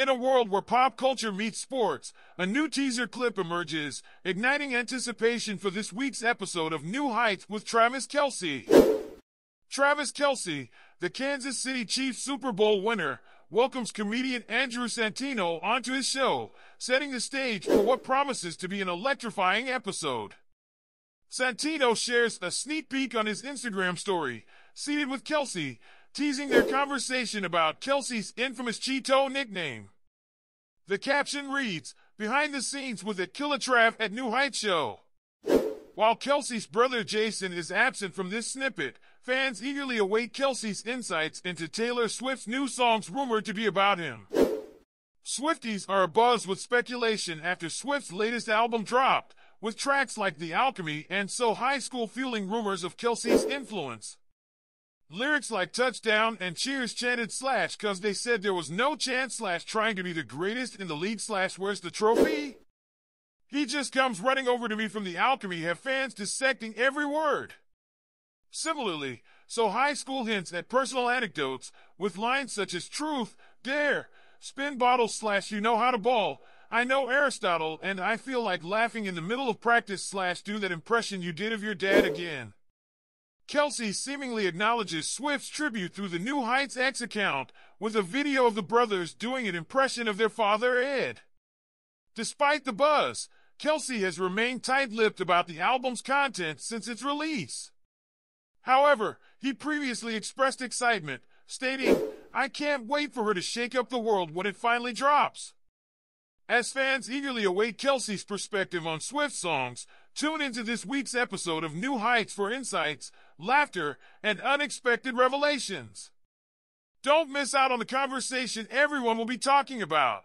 In a world where pop culture meets sports, a new teaser clip emerges, igniting anticipation for this week's episode of New Heights with Travis Kelce. Travis Kelce, the Kansas City Chiefs Super Bowl winner, welcomes comedian Andrew Santino onto his show, setting the stage for what promises to be an electrifying episode. Santino shares a sneak peek on his Instagram story, seated with Kelce, teasing their conversation about Kelce's infamous Cheeto nickname. The caption reads, Behind the scenes with a Killer Trav at New Heights show. While Kelce's brother Jason is absent from this snippet, fans eagerly await Kelce's insights into Taylor Swift's new songs rumored to be about him. Swifties are abuzz with speculation after Swift's latest album dropped, with tracks like The Alchemy and So High School fueling rumors of Kelce's influence. Lyrics like touchdown and cheers chanted slash cause they said there was no chance slash trying to be the greatest in the league slash where's the trophy? He just comes running over to me from the alchemy have fans dissecting every word. Similarly, so high school hints at personal anecdotes with lines such as truth, dare, spin bottle slash you know how to ball, I know Aristotle and I feel like laughing in the middle of practice slash do that impression you did of your dad again. Kelce seemingly acknowledges Swift's tribute through the New Heights X account with a video of the brothers doing an impression of their father, Ed. Despite the buzz, Kelce has remained tight-lipped about the album's content since its release. However, he previously expressed excitement, stating, I can't wait for her to shake up the world when it finally drops. As fans eagerly await Kelce's perspective on Swift songs, tune into this week's episode of New Heights for insights, laughter, and unexpected revelations. Don't miss out on the conversation everyone will be talking about.